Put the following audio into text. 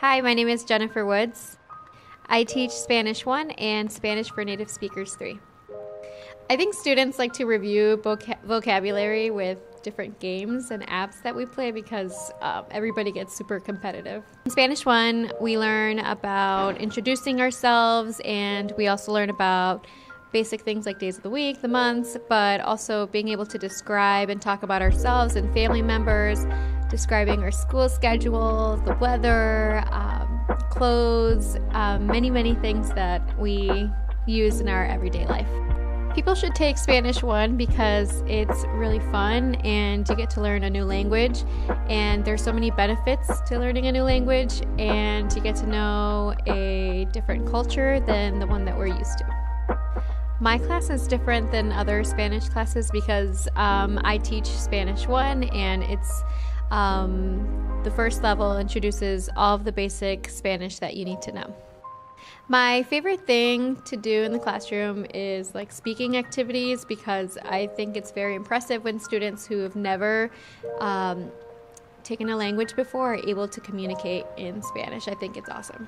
Hi, my name is Jennifer Woods. I teach Spanish 1 and Spanish for Native Speakers 3. I think students like to review voc- vocabulary with different games and apps that we play because um, everybody gets super competitive. In Spanish 1, we learn about introducing ourselves and we also learn about basic things like days of the week, the months, but also being able to describe and talk about ourselves and family members, describing our school schedule, the weather, um, clothes, um, many, many things that we use in our everyday life. People should take Spanish 1 because it's really fun and you get to learn a new language. And there's so many benefits to learning a new language, and you get to know a different culture than the one that we're used to. My class is different than other Spanish classes because um, I teach Spanish 1 and it's um, the first level introduces all of the basic Spanish that you need to know. My favorite thing to do in the classroom is like speaking activities because I think it's very impressive when students who have never um, taken a language before are able to communicate in Spanish. I think it's awesome.